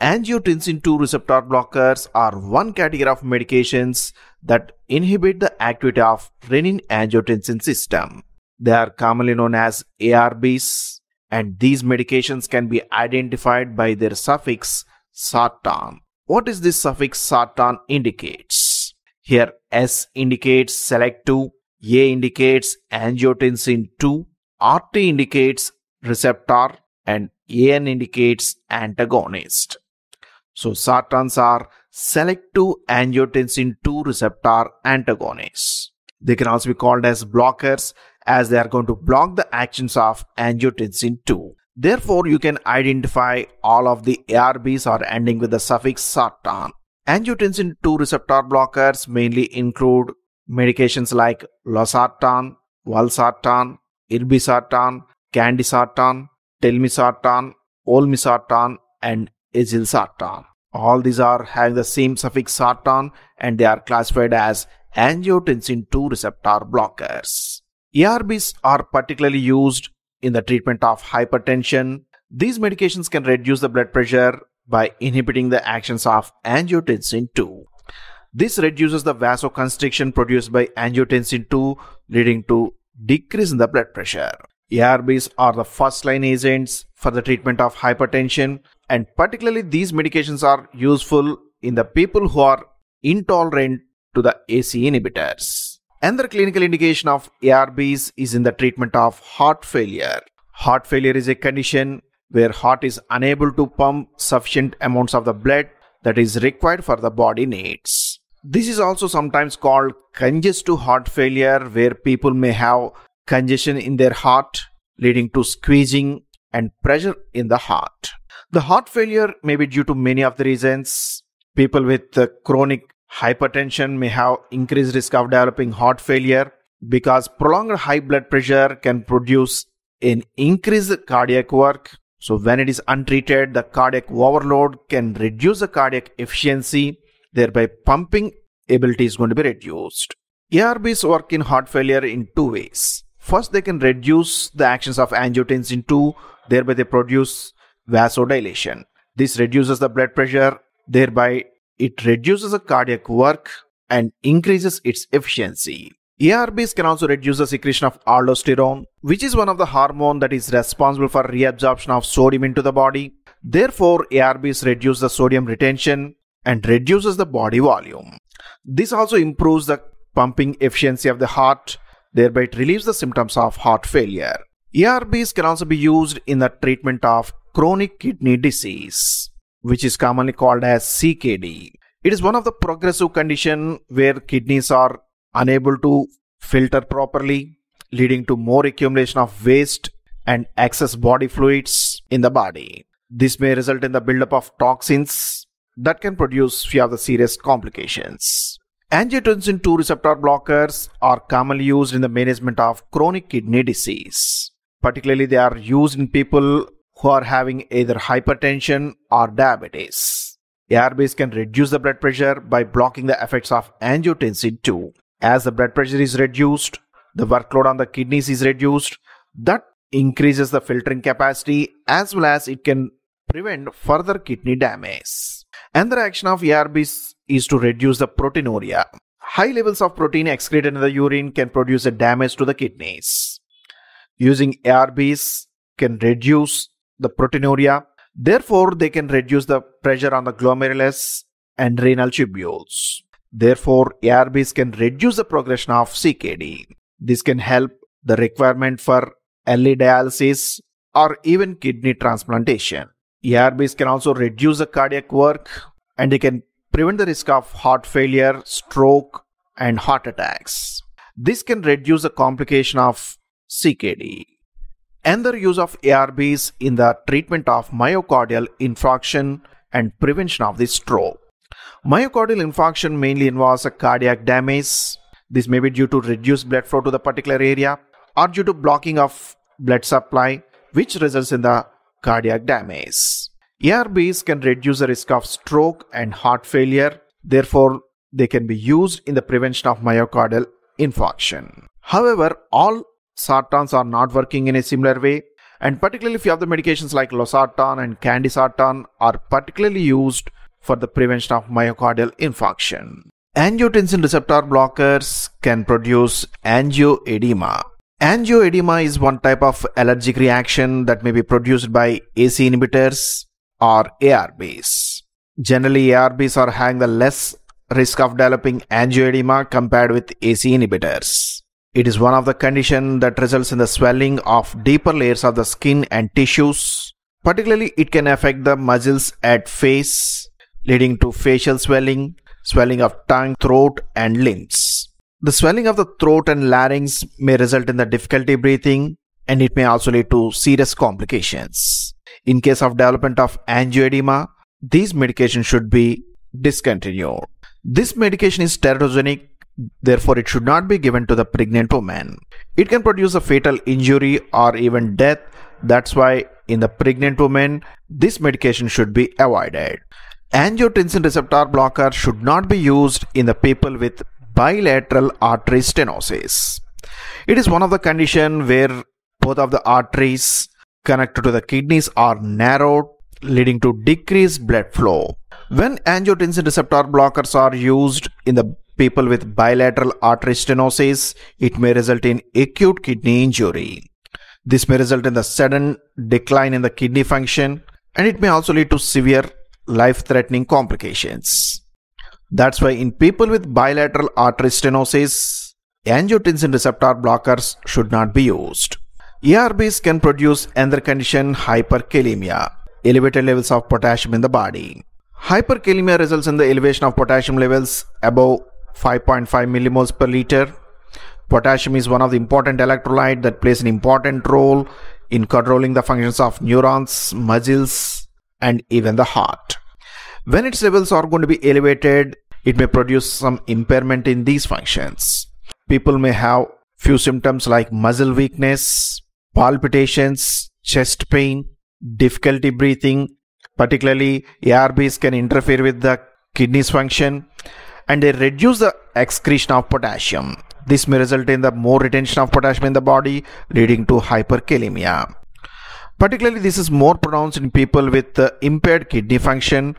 Angiotensin 2 receptor blockers are one category of medications that inhibit the activity of renin-angiotensin system. They are commonly known as ARBs and these medications can be identified by their suffix sartan. What is this suffix sartan indicates? Here S indicates selective, A indicates angiotensin 2, RT indicates receptor and AN indicates antagonist. So sartans are selective angiotensin 2 receptor antagonists. They can also be called as blockers as they are going to block the actions of angiotensin 2. Therefore, you can identify all of the ARBs are ending with the suffix sartan. Angiotensin 2 receptor blockers mainly include medications like losartan, valsartan, irbesartan, candesartan, telmisartan, olmesartan, and azilsartan. All these are having the same suffix sartan and they are classified as angiotensin 2 receptor blockers. ARBs are particularly used in the treatment of hypertension. These medications can reduce the blood pressure by inhibiting the actions of angiotensin 2. This reduces the vasoconstriction produced by angiotensin 2 leading to decrease in the blood pressure. ARBs are the first line agents for the treatment of hypertension and particularly these medications are useful in the people who are intolerant to the ACE inhibitors. Another clinical indication of ARBs is in the treatment of heart failure. Heart failure is a condition where heart is unable to pump sufficient amounts of the blood that is required for the body needs. This is also sometimes called congestive heart failure where people may have congestion in their heart leading to squeezing and pressure in the heart. The heart failure may be due to many of the reasons. People with uh, chronic hypertension may have increased risk of developing heart failure because prolonged high blood pressure can produce an increased cardiac work. So when it is untreated, the cardiac overload can reduce the cardiac efficiency, thereby pumping ability is going to be reduced. ARBs work in heart failure in two ways. First, they can reduce the actions of angiotensin 2, thereby they produce vasodilation. This reduces the blood pressure, thereby it reduces the cardiac work and increases its efficiency. ARBs can also reduce the secretion of aldosterone, which is one of the hormone that is responsible for reabsorption of sodium into the body. Therefore, ARBs reduce the sodium retention and reduces the body volume. This also improves the pumping efficiency of the heart, thereby it relieves the symptoms of heart failure. ARBs can also be used in the treatment of chronic kidney disease which is commonly called as CKD. It is one of the progressive condition where kidneys are unable to filter properly, leading to more accumulation of waste and excess body fluids in the body. This may result in the buildup of toxins that can produce few of the serious complications. Angiotensin 2 receptor blockers are commonly used in the management of chronic kidney disease. Particularly, they are used in people who are having either hypertension or diabetes. ARBs can reduce the blood pressure by blocking the effects of angiotensin 2. As the blood pressure is reduced, the workload on the kidneys is reduced. That increases the filtering capacity as well as it can prevent further kidney damage. Another action of ARBs is to reduce the proteinuria. High levels of protein excreted in the urine can produce a damage to the kidneys. Using ARBs can reduce the proteinuria. Therefore, they can reduce the pressure on the glomerulus and renal tubules. Therefore, ARBs can reduce the progression of CKD. This can help the requirement for early dialysis or even kidney transplantation. ARBs can also reduce the cardiac work and they can prevent the risk of heart failure, stroke, and heart attacks. This can reduce the complication of CKD. Another use of ARBs in the treatment of myocardial infarction and prevention of the stroke. Myocardial infarction mainly involves a cardiac damage. This may be due to reduced blood flow to the particular area or due to blocking of blood supply, which results in the cardiac damage. ARBs can reduce the risk of stroke and heart failure. Therefore, they can be used in the prevention of myocardial infarction. However, all sartans are not working in a similar way And particularly if you have the medications like losartan and candesartan are particularly used for the prevention of myocardial infarction. Angiotensin receptor blockers can produce angioedema. Angioedema is one type of allergic reaction that may be produced by ACE inhibitors or ARBs. Generally, ARBs are having the less risk of developing angioedema compared with ACE inhibitors. It is one of the conditions that results in the swelling of deeper layers of the skin and tissues. Particularly, it can affect the muscles at face, leading to facial swelling, swelling of tongue, throat, and limbs. The swelling of the throat and larynx may result in the difficulty breathing, and it may also lead to serious complications. In case of development of angioedema, these medications should be discontinued. This medication is teratogenic Therefore, it should not be given to the pregnant woman. It can produce a fatal injury or even death. That's why in the pregnant woman, this medication should be avoided. Angiotensin receptor blocker should not be used in the people with bilateral artery stenosis. It is one of the condition where both of the arteries connected to the kidneys are narrowed, leading to decreased blood flow. When angiotensin receptor blockers are used in the people with bilateral artery stenosis, it may result in acute kidney injury. This may result in the sudden decline in the kidney function and it may also lead to severe life-threatening complications. That's why in people with bilateral artery stenosis, angiotensin receptor blockers should not be used. ARBs can produce another condition hyperkalemia, elevated levels of potassium in the body. Hyperkalemia results in the elevation of potassium levels above 5.5 millimoles per liter. Potassium is one of the important electrolyte that plays an important role in controlling the functions of neurons, muscles, and even the heart. When its levels are going to be elevated, it may produce some impairment in these functions. People may have few symptoms like muscle weakness, palpitations, chest pain, difficulty breathing. Particularly, ARBs can interfere with the kidneys function and they reduce the excretion of potassium. This may result in the more retention of potassium in the body leading to hyperkalemia. Particularly this is more pronounced in people with uh, impaired kidney function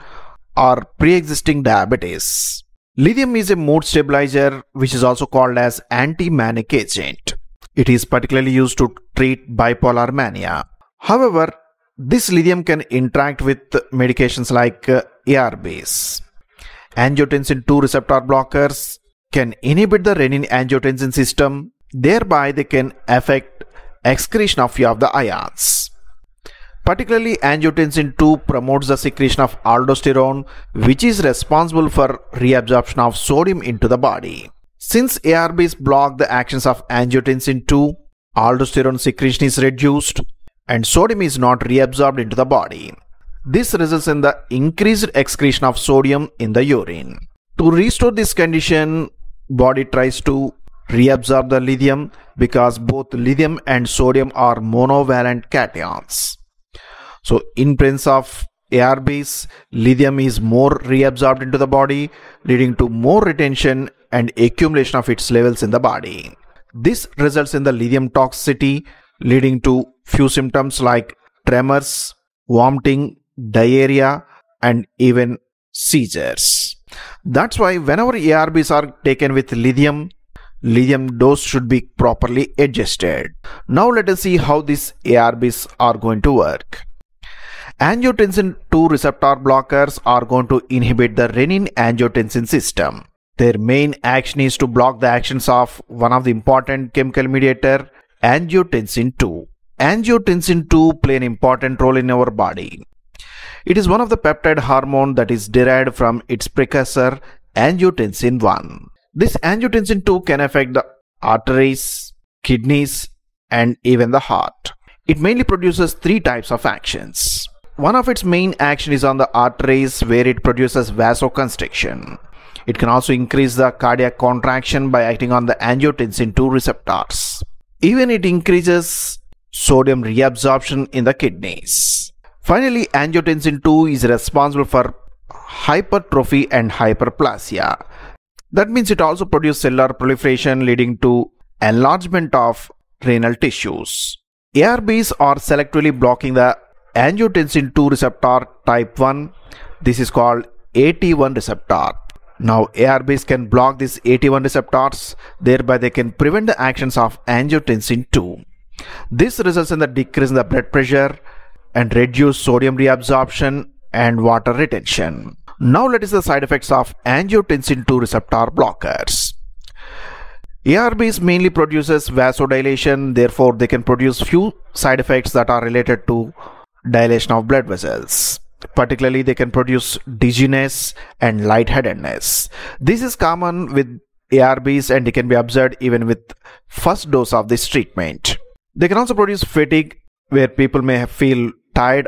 or pre-existing diabetes. Lithium is a mood stabilizer which is also called as anti-manic agent. It is particularly used to treat bipolar mania. However, this lithium can interact with medications like uh, ARBs. Angiotensin 2 receptor blockers can inhibit the renin-angiotensin system, thereby they can affect excretion of few of the ions. Particularly angiotensin 2 promotes the secretion of aldosterone which is responsible for reabsorption of sodium into the body. Since ARBs block the actions of angiotensin 2, aldosterone secretion is reduced and sodium is not reabsorbed into the body. This results in the increased excretion of sodium in the urine. To restore this condition, body tries to reabsorb the lithium because both lithium and sodium are monovalent cations. So in presence of ARBs, lithium is more reabsorbed into the body, leading to more retention and accumulation of its levels in the body. This results in the lithium toxicity, leading to few symptoms like tremors, vomiting, diarrhea, and even seizures. That's why whenever ARBs are taken with lithium, lithium dose should be properly adjusted. Now let us see how these ARBs are going to work. Angiotensin 2 receptor blockers are going to inhibit the renin-angiotensin system. Their main action is to block the actions of one of the important chemical mediator, angiotensin 2. Angiotensin 2 play an important role in our body. It is one of the peptide hormone that is derived from its precursor angiotensin 1. This angiotensin 2 can affect the arteries, kidneys, and even the heart. It mainly produces three types of actions. One of its main action is on the arteries where it produces vasoconstriction. It can also increase the cardiac contraction by acting on the angiotensin 2 receptors. Even it increases sodium reabsorption in the kidneys. Finally, angiotensin 2 is responsible for hypertrophy and hyperplasia. That means it also produces cellular proliferation leading to enlargement of renal tissues. ARBs are selectively blocking the angiotensin 2 receptor type 1. This is called AT1 receptor. Now ARBs can block these AT1 receptors, thereby they can prevent the actions of angiotensin 2. This results in the decrease in the blood pressure and reduce sodium reabsorption and water retention. Now let us the side effects of angiotensin 2 receptor blockers. ARBs mainly produces vasodilation, therefore they can produce few side effects that are related to dilation of blood vessels. Particularly, they can produce dizziness and lightheadedness. This is common with ARBs and it can be observed even with first dose of this treatment. They can also produce fatigue where people may feel tired.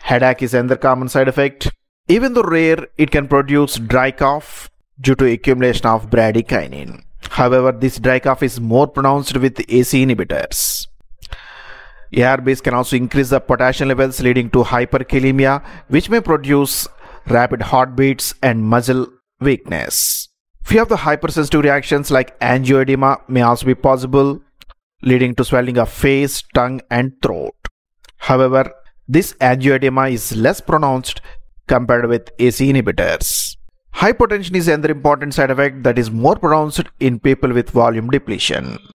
Headache is another common side effect. Even though rare, it can produce dry cough due to accumulation of bradykinin. However, this dry cough is more pronounced with ACE inhibitors. ARBs can also increase the potassium levels leading to hyperkalemia which may produce rapid heartbeats and muscle weakness. Few of the hypersensitive reactions like angioedema may also be possible leading to swelling of face, tongue and throat. However, this angioedema is less pronounced compared with ACE inhibitors. Hypotension is another important side effect that is more pronounced in people with volume depletion.